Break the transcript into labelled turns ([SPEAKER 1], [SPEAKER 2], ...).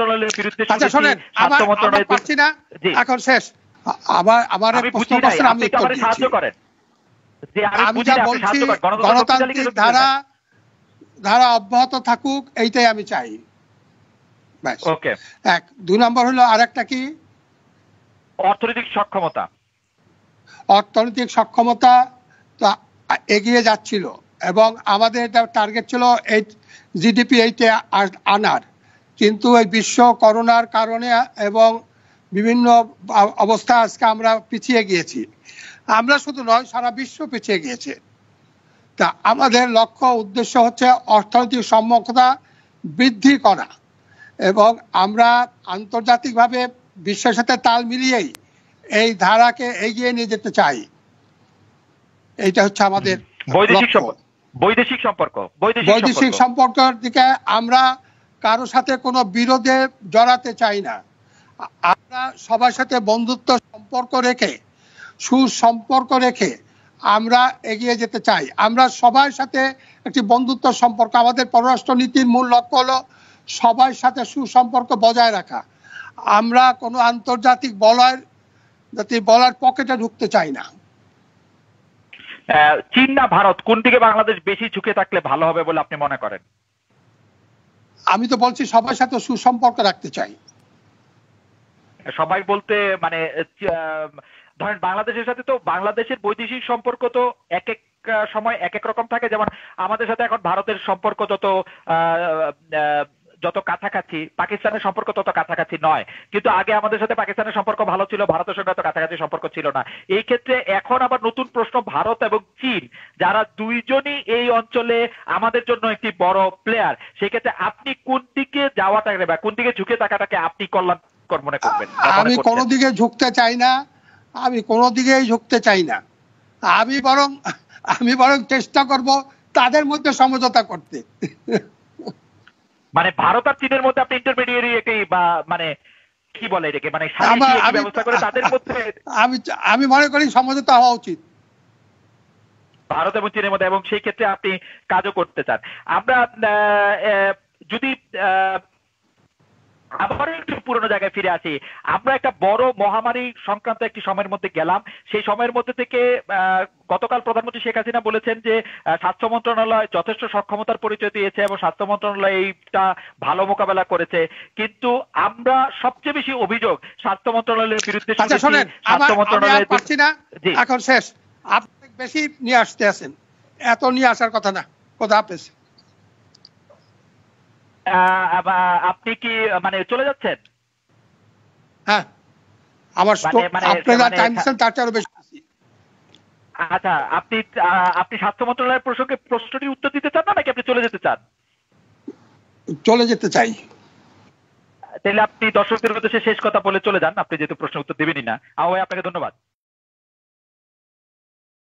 [SPEAKER 1] মন্ত্রণালয়ের বিরুদ্ধে
[SPEAKER 2] আচ্ছা শোনেন আমার না। এখন শেষ। আবার আবার
[SPEAKER 1] আমি
[SPEAKER 2] প্রশ্ন
[SPEAKER 1] বুঝি
[SPEAKER 2] আমি উত্তর
[SPEAKER 1] আমাদের
[SPEAKER 2] দিচ্ছি।
[SPEAKER 1] সাহায্য করেন। যে আমি
[SPEAKER 2] যা বলছি গণতান্ত্রিক ধারা ধারা অব্যাহত থাকুক এইটাই আমি চাই।
[SPEAKER 1] ওকে।
[SPEAKER 2] এক। দুই নম্বর হলো আরেকটা কি?
[SPEAKER 1] অর্থনৈতিক সক্ষমতা।
[SPEAKER 2] অর্থনৈতিক সক্ষমতা তো এগিয়ে যাচ্ছিল এবং আমাদের টার্গেট ছিল এই জিডিপি এইটে আনার। কিন্তু এই বিশ্ব করোনার কারণে এবং বিভিন্ন অবস্থা আজকে আমরা পিছিয়ে গিয়েছি। আমরা শুধু নয় সারা বিশ্ব পিছিয়ে গিয়েছে। তা আমাদের লক্ষ্য উদ্দেশ্য হচ্ছে অর্থনৈতিক সম্মুখতা বৃদ্ধি করা এবং আমরা আন্তর্জাতিকভাবে বিশ্বের সাথে তাল মিলিয়েই এই ধারাকে এগিয়ে নিয়ে যেতে চাই। এইটা হচ্ছে আমাদের
[SPEAKER 1] বৈদেশিক সম্পর্ক বৈদেশিক সম্পর্ক বৈদেশিক
[SPEAKER 2] বৈদেশিক সম্পর্কের দিকে আমরা কারও সাথে কোনো বিরোধে জড়াতে চাই না। আমরা সবার সাথে বন্ধুত্ব সম্পর্ক রেখে, সুসম্পর্ক রেখে আমরা এগিয়ে যেতে চাই। আমরা সবার সাথে একটি বন্ধুত্ব সম্পর্ক, আমাদের পররাষ্ট্র নীতির মূল লক্ষ্য হলো সবার সাথে সুসম্পর্ক বজায় রাখা। আমরা কোনো আন্তর্জাতিক বলয়ের যাতে বলার পকেটে ঢুকতে চাই না।
[SPEAKER 1] চীন না ভারত কোন দিকে বাংলাদেশ বেশি ঝুঁকে থাকলে ভালো হবে বলে আপনি মনে করেন?
[SPEAKER 2] আমি তো বলছি সবার সাথে সুসম্পর্ক রাখতে চাই।
[SPEAKER 1] সবাই বলতে মানে ধরেন বাংলাদেশের সাথে তো বাংলাদেশের বৈদেশিক সম্পর্ক তো এক এক সময় এক এক রকম থাকে। যেমন আমাদের সাথে এখন ভারতের সম্পর্ক যত যত কাছাকাছি পাকিস্তানের সম্পর্ক তত কাছাকাছি নয়। কিন্তু আগে আমাদের সাথে পাকিস্তানের সম্পর্ক ভালো ছিল ভারতের সঙ্গে এত কাছাকাছি সম্পর্ক ছিল না। এই ক্ষেত্রে এখন আবার নতুন প্রশ্ন ভারত এবং চীন যারা দুইজনই এই অঞ্চলে আমাদের জন্য একটি বড় প্লেয়ার সেক্ষেত্রে আপনি কোন দিকে যাওয়াটা বা কোন দিকে ঝুঁকে থাকাটাকে আপনি কল্যাণকর মনে করবেন?
[SPEAKER 2] আমি? কোনো দিকে ঝুঁকতে চাই না আমি কোনো দিকেই ঝুঁকতে চাই না। আমি বরং আমি বরং চেষ্টা করব তাদের মধ্যে সমঝোতা করতে।
[SPEAKER 1] মানে ভারত আর চীনের মধ্যে আপনি ইন্টারমিডিয়েরি একটি বা মানে কি বলে এটাকে? মানে ব্যবস্থা করে তাদের মধ্যে
[SPEAKER 2] আমি আমি মনে করি সমঝোতা হওয়া উচিত।
[SPEAKER 1] ভারত এবং চীনের মধ্যে এবং সেই ক্ষেত্রে আপনি কাজও করতে চান। আমরা আহ, আহ, যদি আহ, আবার একটু পুরোনো জায়গায় ফিরে আসি। আমরা একটা বড় মহামারী সংক্রান্ত একটি সময়ের মধ্যে গেলাম। সেই সময়ের মধ্যে থেকে গতকাল প্রধানমন্ত্রী শেখ হাসিনা বলেছেন যে স্বাস্থ্য মন্ত্রণালয় যথেষ্ট সক্ষমতার পরিচয় দিয়েছে এবং স্বাস্থ্য মন্ত্রণালয় এইটা ভালো মোকাবেলা করেছে। কিন্তু আমরা সবচেয়ে বেশি অভিযোগ স্বাস্থ্য মন্ত্রণালয়ের বিরুদ্ধে
[SPEAKER 2] আচ্ছা
[SPEAKER 1] স্বাস্থ্য মন্ত্রণালয়
[SPEAKER 2] পারছি না। এখন শেষ। আপনি বেশি নিয়ে আসতে আছেন। এত নিয়ে আসার কথা না। খোদা হাফেজ।
[SPEAKER 1] আপনি কি মানে চলে যাচ্ছেন?
[SPEAKER 2] হ্যাঁ। আমার
[SPEAKER 1] মানে- মানে-
[SPEAKER 2] আপনারা
[SPEAKER 1] মানে-
[SPEAKER 2] টাইম দিচ্ছেন তার চেয়ে বেশি
[SPEAKER 1] আচ্ছা আপনি আপনি স্বাস্থ্য মন্ত্রণালয়ের প্রসঙ্গে প্রশ্নটির উত্তর দিতে চান না নাকি আপনি চলে যেতে চান?
[SPEAKER 2] চলে যেতে চাই।
[SPEAKER 1] তাহলে আপনি দর্শকদের উদ্দেশ্যে শেষ কথা বলে চলে যান। আপনি যেহেতু প্রশ্ন উত্তর দেবেনই না। আপনাকে ধন্যবাদ।